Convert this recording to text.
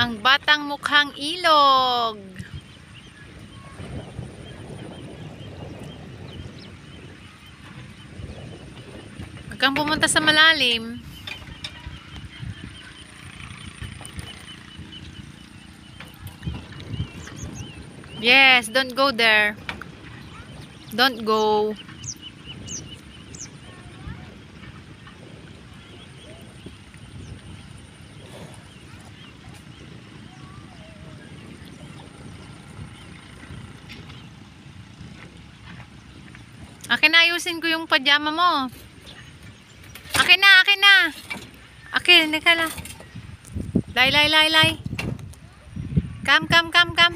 Ang batang mukhang ilog. Huwag pumunta sa malalim. Yes, don't go there. Don't go. Akin na, ayusin ko yung pajama mo. Akin na, akin na. Akin, hindi ka na. Lay, lay, lay, lay. Come, come, come, come.